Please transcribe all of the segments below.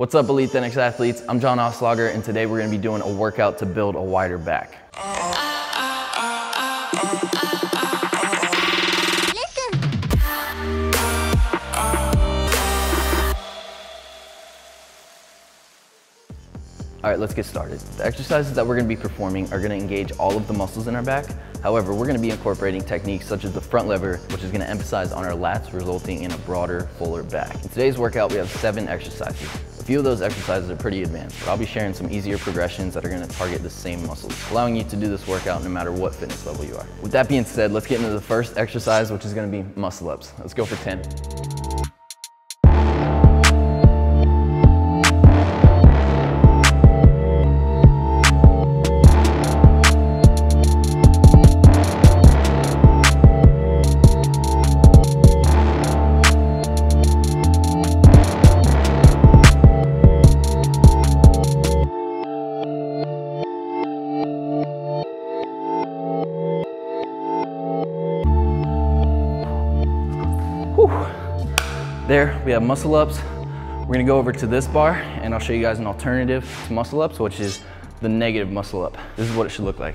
What's up Elite Thenx athletes? I'm John Oslager and today we're gonna be doing a workout to build a wider back. All right, let's get started. The exercises that we're gonna be performing are gonna engage all of the muscles in our back. However, we're gonna be incorporating techniques such as the front lever, which is gonna emphasize on our lats, resulting in a broader, fuller back. In today's workout, we have seven exercises. A few of those exercises are pretty advanced, but I'll be sharing some easier progressions that are gonna target the same muscles, allowing you to do this workout no matter what fitness level you are. With that being said, let's get into the first exercise, which is gonna be muscle ups. Let's go for 10. There, we have muscle ups. We're gonna go over to this bar and I'll show you guys an alternative to muscle ups, which is the negative muscle up. This is what it should look like.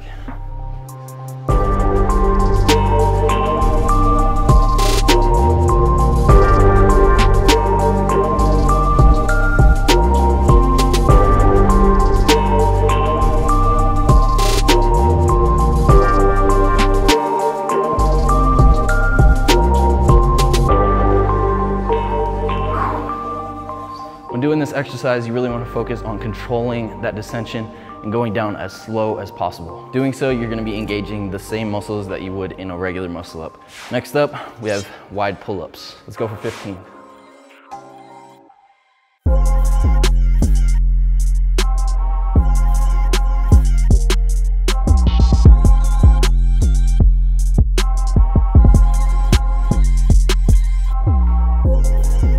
Exercise, you really wanna focus on controlling that descension and going down as slow as possible. Doing so, you're gonna be engaging the same muscles that you would in a regular muscle up. Next up, we have wide pull-ups. Let's go for 15. There,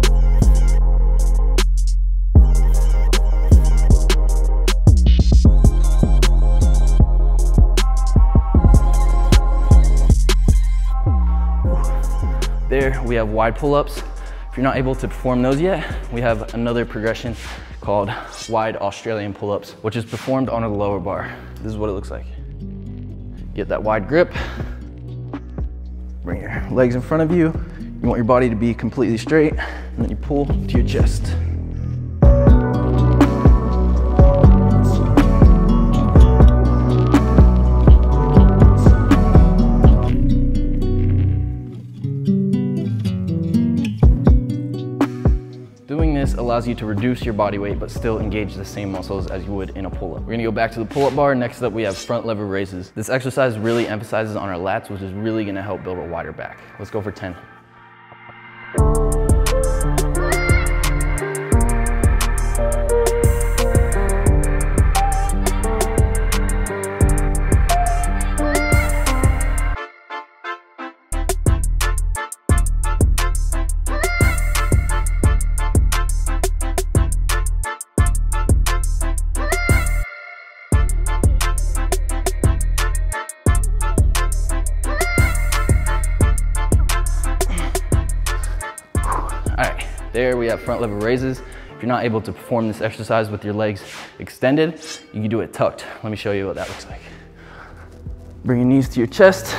we have wide pull-ups. If you're not able to perform those yet, we have another progression called wide Australian pull-ups, which is performed on a lower bar. This is what it looks like. Get that wide grip. Bring your legs in front of you. You want your body to be completely straight, and then you pull to your chest. Allows you to reduce your body weight but still engage the same muscles as you would in a pull-up. We're gonna go back to the pull-up bar. Next up, we have front lever raises. This exercise really emphasizes on our lats, which is really gonna help build a wider back. Let's go for 10. There we have front lever raises. If you're not able to perform this exercise with your legs extended, you can do it tucked. Let me show you what that looks like. Bring your knees to your chest,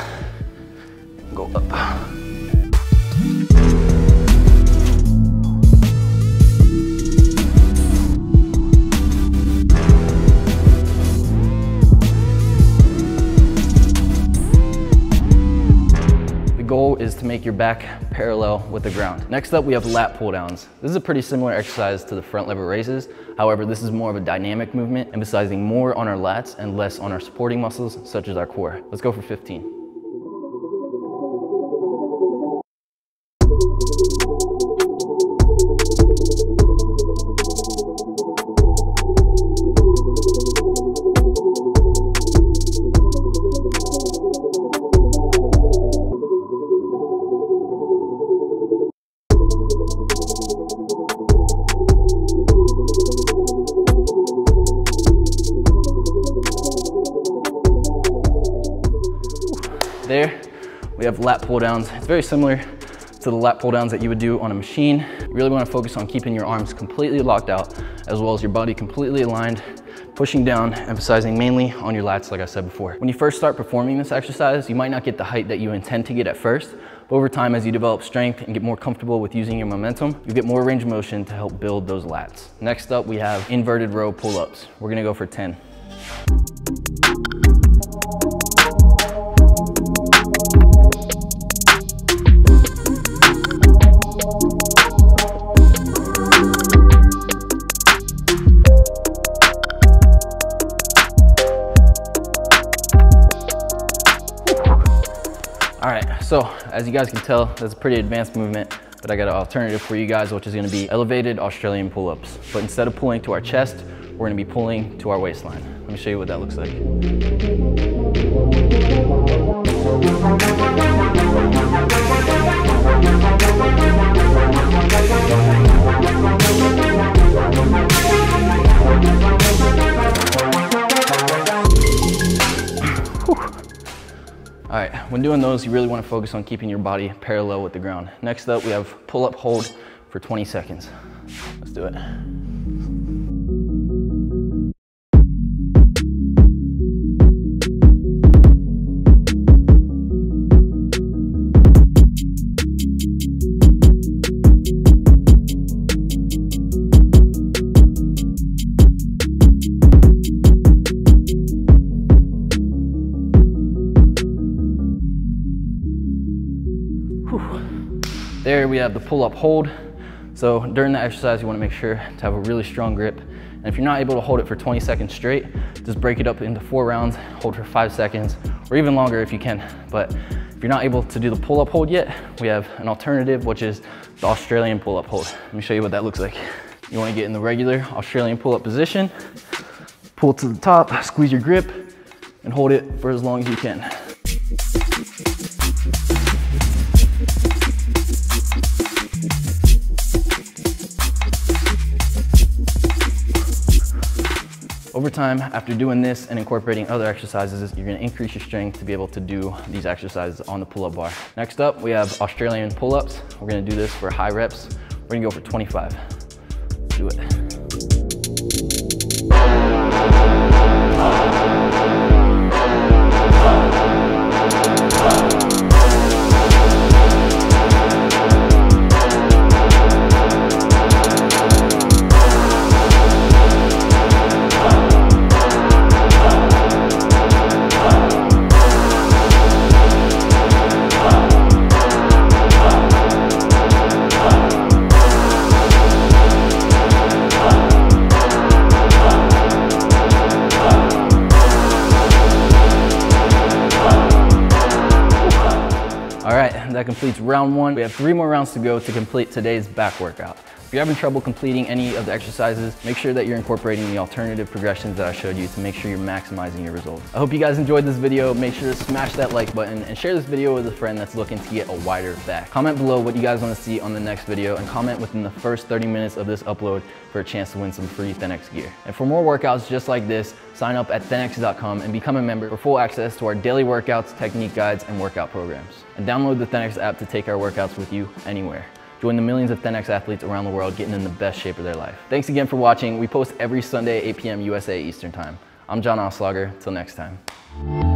go up. Is to make your back parallel with the ground. Next up, we have lat pull downs. This is a pretty similar exercise to the front lever raises. However, this is more of a dynamic movement, emphasizing more on our lats and less on our supporting muscles, such as our core. Let's go for 15. There, we have lat pull downs. It's very similar to the lat pull downs that you would do on a machine. You really wanna focus on keeping your arms completely locked out as well as your body completely aligned, pushing down, emphasizing mainly on your lats, like I said before. When you first start performing this exercise, you might not get the height that you intend to get at first, but over time, as you develop strength and get more comfortable with using your momentum, you get more range of motion to help build those lats. Next up, we have inverted row pull-ups. We're gonna go for 10. As you guys can tell, that's a pretty advanced movement, but I got an alternative for you guys, which is gonna be elevated Australian pull-ups. But instead of pulling to our chest, we're gonna be pulling to our waistline. Let me show you what that looks like. All right, when doing those, you really wanna focus on keeping your body parallel with the ground. Next up, we have pull up hold for 20 seconds. Let's do it. There we have the pull up hold. So during the exercise, you wanna make sure to have a really strong grip. And if you're not able to hold it for 20 seconds straight, just break it up into four rounds, hold for five seconds, or even longer if you can. But if you're not able to do the pull up hold yet, we have an alternative, which is the Australian pull up hold. Let me show you what that looks like. You wanna get in the regular Australian pull up position, pull to the top, squeeze your grip, and hold it for as long as you can. Over time, after doing this and incorporating other exercises, you're gonna increase your strength to be able to do these exercises on the pull-up bar. Next up, we have Australian pull-ups. We're gonna do this for high reps. We're gonna go for 25. Let's do it. Completes round one. We have three more rounds to go to complete today's back workout. If you're having trouble completing any of the exercises, make sure that you're incorporating the alternative progressions that I showed you to make sure you're maximizing your results. I hope you guys enjoyed this video. Make sure to smash that like button and share this video with a friend that's looking to get a wider back. Comment below what you guys want to see on the next video and comment within the first 30 minutes of this upload for a chance to win some free Thenx gear. And for more workouts just like this, sign up at thenx.com and become a member for full access to our daily workouts, technique guides, and workout programs. And download the Thenx app to take our workouts with you anywhere. Join the millions of Thenx athletes around the world getting in the best shape of their life. Thanks again for watching. We post every Sunday, 8 p.m. USA Eastern Time. I'm John Oslager. Till next time.